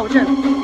保证